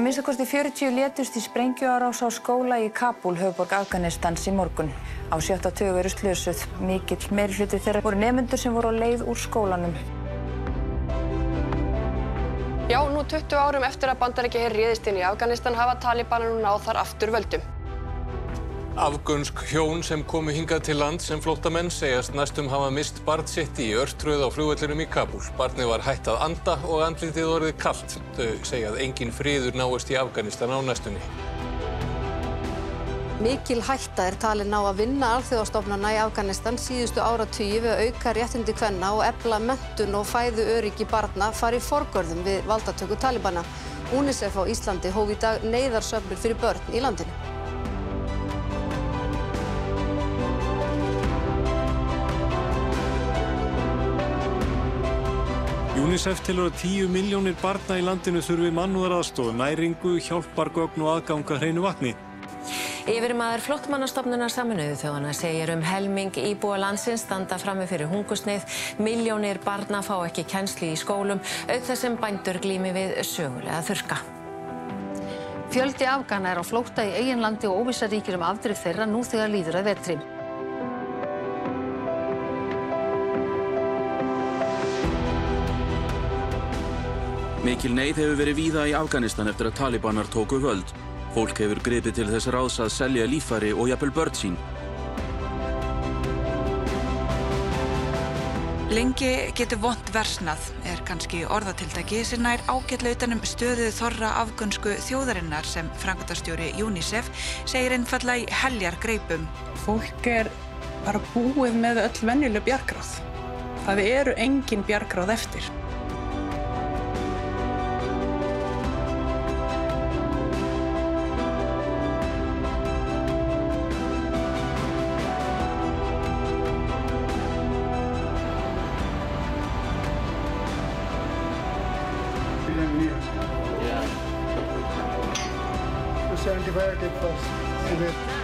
Að minnstakosti 40 létust í sprengjuárás á skóla í Kabul, höfuborg Afganistans í morgun. Á sjötta tögu eru slösuð. Mikill meiri hluti þeirra voru nefnendur sem voru á leið úr skólanum. Já, nú 20 árum eftir að bandarækja hér réðist inn í Afganistan hafa talibanar nú náð þar aftur völdum. Afgönsk hjón sem komu hingað til land sem flóttamenn segjast næstum hafa mist barn sitt í örtröð á flugvellinum í Kabul. Barnið var hætt að anda og andlitið orðið kallt. Þau segja að engin friður náist í Afganistan á næstunni. Mikil hætta er talin ná að vinna alþjóðastofnana í Afganistan síðustu áratugi við auka réttindi kvenna og ebla mentun og fæðu öryggi barna fari forgörðum við valdatöku talibana. UNICEF á Íslandi hóf í dag neyðarsöfnur fyrir börn í landinu. UNICEF tilur að 10 miljónir barna í landinu þurfi mannúðaraðstof, næringu, hjálpargögn og aðganga hreinu vatni. Yfirmaður flóttamannastofnunar saminuðu þjóðana segir um helming íbúa landsins standa frammi fyrir hungusneið, miljónir barna fá ekki kennsli í skólum, auk þess sem bændur glými við sögulega þurka. Fjöldi afgana er á flótta í eigin landi og óvissa ríkir um afdrif þeirra nú þegar líður að vetri. Mikil neyð hefur verið víða í Afganistan eftir að talibanar tóku völd. Fólk hefur gripið til þess ráðs að selja líffæri og jafnvel börn sín. Lengi getur vond versnað er kannski orðatildagi sem nær ágætla utanum stöðu þorra afgönsku þjóðarinnar sem frangotastjóri UNICEF segir einfalla í heljar greipum. Fólk er bara búið með öll venjuleg bjargráð. Það eru engin bjargráð eftir. million years. Yeah. So 75 take first.